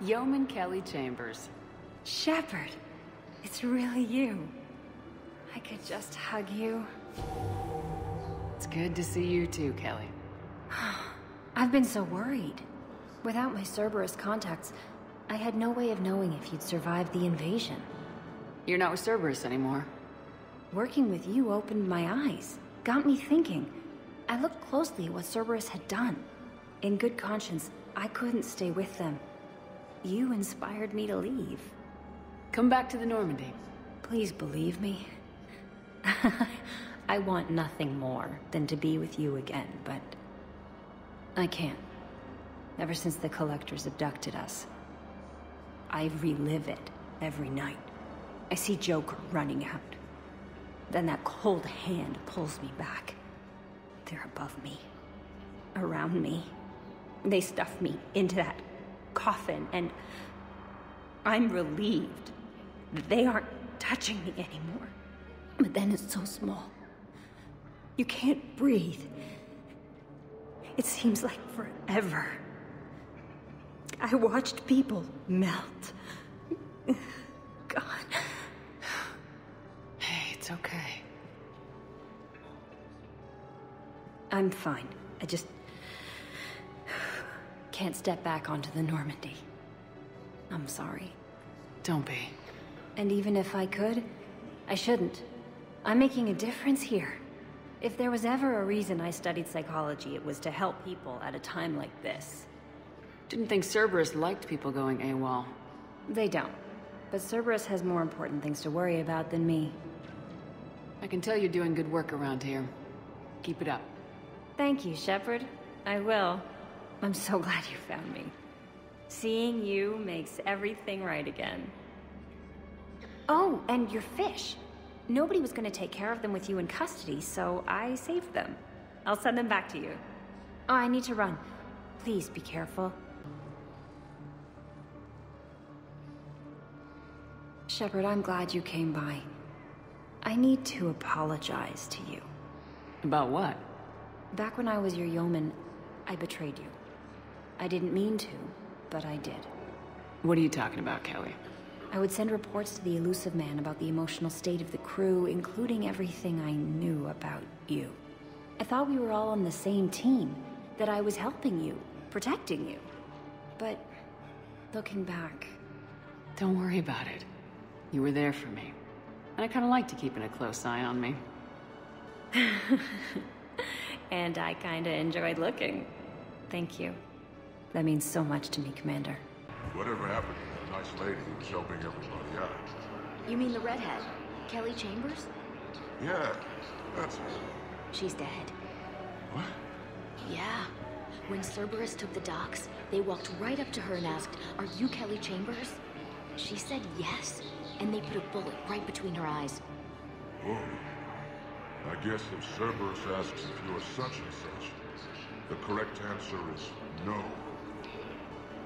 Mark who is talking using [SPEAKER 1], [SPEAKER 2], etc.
[SPEAKER 1] Yeoman Kelly Chambers.
[SPEAKER 2] Shepard, it's really you. I could just hug you.
[SPEAKER 1] It's good to see you too, Kelly.
[SPEAKER 2] I've been so worried. Without my Cerberus contacts, I had no way of knowing if you'd survived the invasion.
[SPEAKER 1] You're not with Cerberus anymore.
[SPEAKER 2] Working with you opened my eyes, got me thinking. I looked closely at what Cerberus had done. In good conscience, I couldn't stay with them. You inspired me to leave.
[SPEAKER 1] Come back to the Normandy.
[SPEAKER 2] Please believe me. I want nothing more than to be with you again, but I can't. Ever since the Collectors abducted us, I relive it every night. I see Joker running out. Then that cold hand pulls me back. They're above me, around me. They stuff me into that coffin, and I'm relieved that they aren't touching me anymore. But then it's so small. You can't breathe. It seems like forever. I watched people melt. God.
[SPEAKER 1] Hey, it's okay.
[SPEAKER 2] I'm fine. I just can't step back onto the Normandy. I'm sorry.
[SPEAKER 1] Don't be.
[SPEAKER 2] And even if I could, I shouldn't. I'm making a difference here. If there was ever a reason I studied psychology, it was to help people at a time like this.
[SPEAKER 1] Didn't think Cerberus liked people going AWOL.
[SPEAKER 2] They don't. But Cerberus has more important things to worry about than me.
[SPEAKER 1] I can tell you're doing good work around here. Keep it up.
[SPEAKER 2] Thank you, Shepard. I will. I'm so glad you found me. Seeing you makes everything right again. Oh, and your fish. Nobody was going to take care of them with you in custody, so I saved them. I'll send them back to you. Oh, I need to run. Please be careful. Shepard, I'm glad you came by. I need to apologize to you.
[SPEAKER 1] About what?
[SPEAKER 2] Back when I was your yeoman, I betrayed you. I didn't mean to, but I did.
[SPEAKER 1] What are you talking about, Kelly?
[SPEAKER 2] I would send reports to the Illusive Man about the emotional state of the crew, including everything I knew about you. I thought we were all on the same team, that I was helping you, protecting you. But looking back,
[SPEAKER 1] Don't worry about it. You were there for me. And I kind of liked you keeping a close eye on me.
[SPEAKER 2] and I kinda enjoyed looking. Thank you. That means so much to me, Commander.
[SPEAKER 3] Whatever happened to the nice lady who was helping everybody out?
[SPEAKER 4] You mean the redhead? Kelly Chambers?
[SPEAKER 3] Yeah, that's her.
[SPEAKER 4] She's dead.
[SPEAKER 3] What?
[SPEAKER 4] Yeah. When Cerberus took the docks, they walked right up to her and asked, Are you Kelly Chambers? She said yes, and they put a bullet right between her eyes.
[SPEAKER 3] Whoa. I guess if Cerberus asks if you're such and such, the correct answer is no.